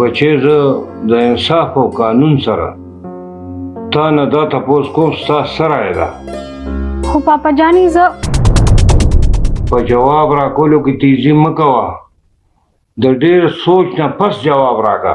بچې زه د انصاف او قانون سره تا نه دا تپوس کوم ستا سره ده خو پاپا جاني زه په جواب راکولو کې تیزی مکوه د ډیر سوچ نه پس جواب راکړه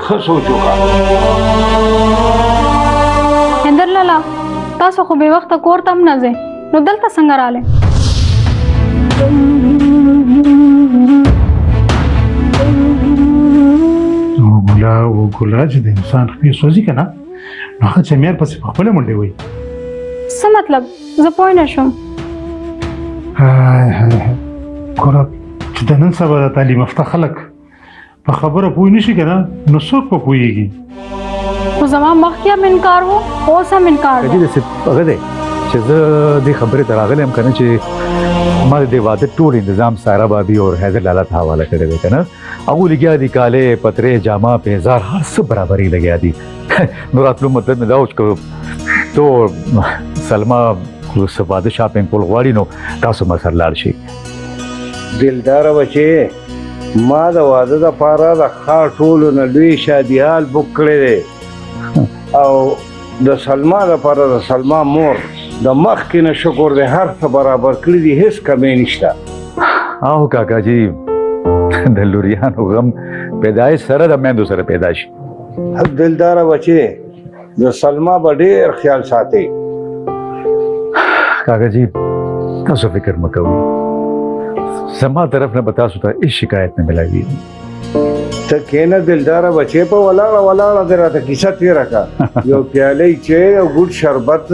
ښه سوچ وکړه اندر لالا تاسو خو به وخت کور تم نه ځئ نو دلته څنګه رااله وګلا وګلا چې د انسان خپې سوځي کنه نو هغه چې مېر پسې خپل منډي وي څه مطلب زه پوه نه شم ها ها ها کورا چې د نن سبا د تعلیم افته خلک په خبره پوه نشي کنه نو څوک په پوهیږي خو زما مخکې هم انکار وو اوس هم انکار وو کله چې هغه دی چې زه دې خبرې ته راغلم کنه چې ما دې واده ټول تنظیم سارا بابي او حیدر لالا ته حواله کړی دی کنه هغه لګیا دي کاله پترې جامه پیزار هر څه برابرې لګیا دي نو راتلو مدد مې دا اوس کو تو سلمہ خو سباده شاپینګ کول غواړي نو تاسو مسر لاړ شئ دلدار بچي ما د واده د پاره د ښار ټولو نه لوی شادي حال بوک کړی دی او د سلما د پاره د سلما مور د مخ کې نه شکر دی هر څه برابر کړی دی هیڅ کمی نشته او کاکا جی د لوریانو غم پیدای سره د مېندو سره پیدا شي دلدار بچي د سلما به ډیر خیال ساتي کاغه جی تاسو فکر مکوئ سما طرف نه بتا سو ته هیڅ شکایت نه ملایوي ته کینه دلدار بچې په ولاړه ولاړه دراته کیسه تیرا کا یو پیاله چې یو ګډ شربت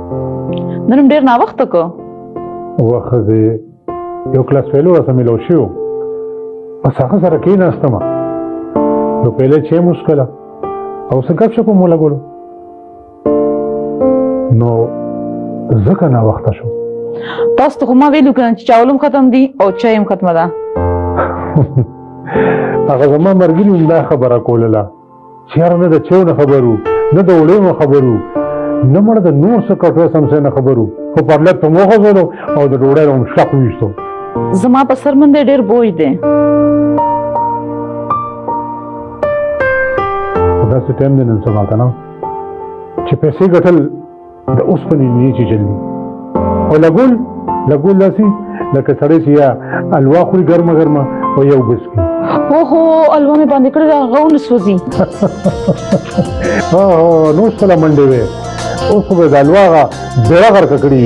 نن ډیر نا وخت کو وخت دې یو کلاس ویلو راته ملو شو پس هغه سره کې ناستم نو پهله چې مشکله او څه کښ په مولا ګولو نو زکه نا وخت شو تاسو ته ما ویلو کړم چې چاولم ختم دي او چایم ختمه ده هغه زما مرګ نه خبره کوله چېر نه د چېو نه خبرو نه د وړې نه خبرو نه مړ د نور څه کټوې سم څه نه خبرو خو پر لږ ته موخه زولو او د ډوړې هم شق ویشتو زما په سر مند ډېر بوج دی دا څه ټیم دی نن سبا کنه چې پیسې ګټل د اوسپنې نی چې جلي او لګول لګول داسې لکه سړی چې یا الوا خوري ګرمه ګرمه او یو ګس کی اوهو الوا مې باندې کړې دا غو نه سوځي ها نو سره منډې وې اوس به د الوا غا ډېر غر ککړې